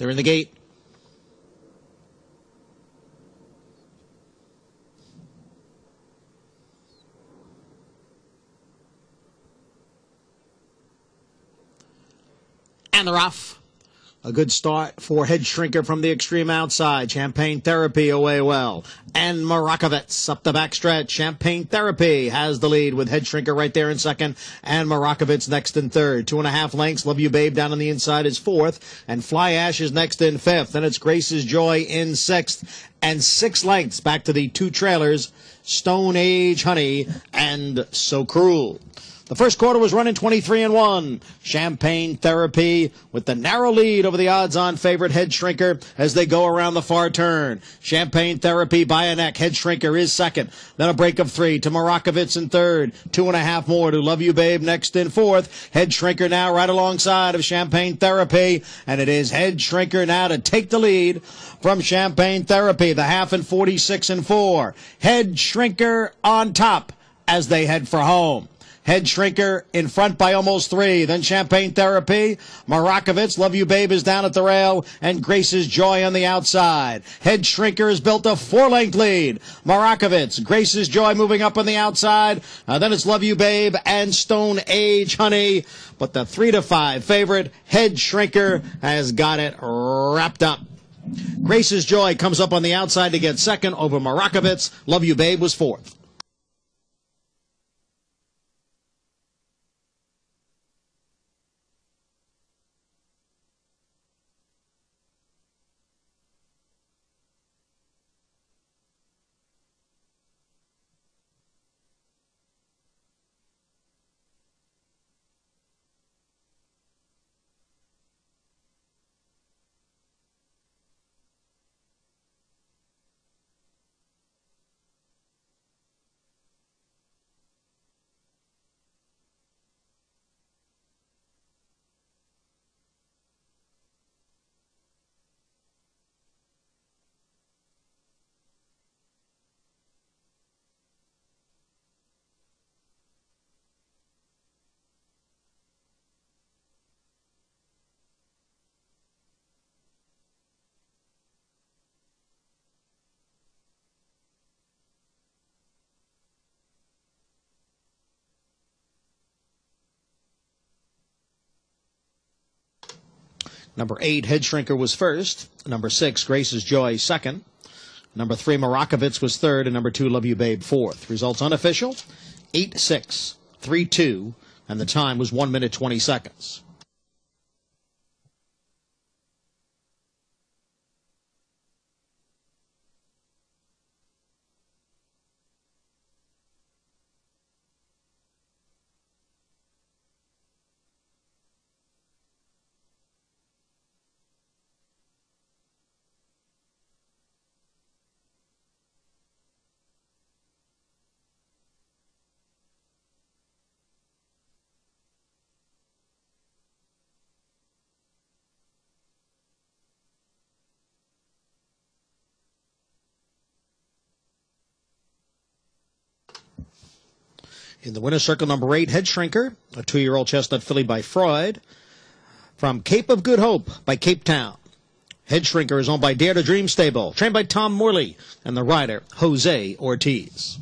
They're in the gate. And they're off. A good start for Head Shrinker from the extreme outside. Champagne Therapy away well. And Marakovitz up the backstretch. Champagne Therapy has the lead with Head Shrinker right there in second. And Marakovitz next in third. Two and a half lengths. Love You Babe down on the inside is fourth. And Fly Ash is next in fifth. And it's Grace's Joy in sixth. And six lengths back to the two trailers. Stone Age Honey and So Cruel. The first quarter was running 23 and 1. Champagne Therapy with the narrow lead over the odds on favorite Head Shrinker as they go around the far turn. Champagne Therapy by a neck. Head Shrinker is second. Then a break of three to Marakovitz in third. Two and a half more to Love You Babe next in fourth. Head Shrinker now right alongside of Champagne Therapy. And it is Head Shrinker now to take the lead from Champagne Therapy. The half and 46 and four. Head Shrinker on top as they head for home. Head Shrinker in front by almost three. Then Champagne Therapy. Marakovitz, Love You Babe is down at the rail. And Grace's Joy on the outside. Head Shrinker has built a four length lead. Marakovitz, Grace's Joy moving up on the outside. Uh, then it's Love You Babe and Stone Age Honey. But the three to five favorite, Head Shrinker, has got it wrapped up. Grace's Joy comes up on the outside to get second over Marakovitz. Love You Babe was fourth. Number eight, Head Shrinker was first. Number six, Grace's Joy second. Number three, Marakovitz was third. And number two, Love You Babe fourth. Results unofficial 8 6, 3 2, and the time was 1 minute 20 seconds. In the winner's circle, number eight, Head Shrinker, a two year old chestnut filly by Freud. From Cape of Good Hope by Cape Town. Head Shrinker is owned by Dare to Dream Stable, trained by Tom Morley, and the rider, Jose Ortiz.